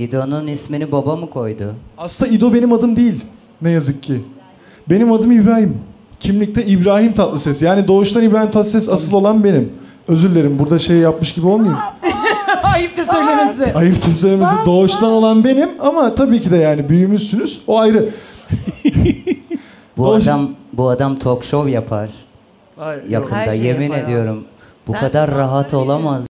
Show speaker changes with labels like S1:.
S1: İdo'nun ismini baba mı koydu?
S2: Aslında İdo benim adım değil. Ne yazık ki. Benim adım İbrahim. Kimlikte İbrahim Tatlıses. Yani doğuştan İbrahim Tatlıses asıl olan benim. Özür dilerim burada şey yapmış gibi olmayayım.
S3: Ayıp da söylemesi.
S2: Ayıp da söylemesi doğuştan olan benim ama tabii ki de yani büyümüşsünüz. O ayrı.
S1: Bu
S2: Doğuş-
S1: adam bu adam talk show yapar
S2: Ay, yok.
S1: yakında
S3: Her
S1: yemin
S3: yapar
S1: ediyorum. Bu
S3: Sen
S1: kadar rahat olamaz.